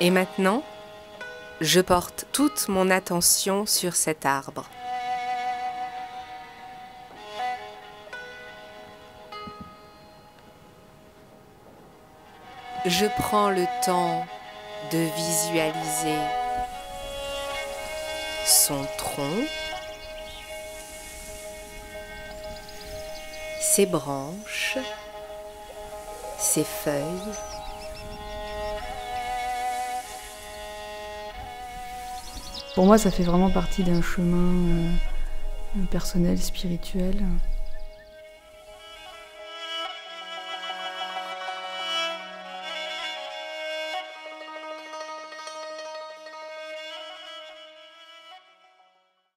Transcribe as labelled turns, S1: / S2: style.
S1: Et maintenant, je porte toute mon attention sur cet arbre. Je prends le temps de visualiser son tronc. Ses branches, ses feuilles.
S2: Pour moi, ça fait vraiment partie d'un chemin euh, personnel, spirituel.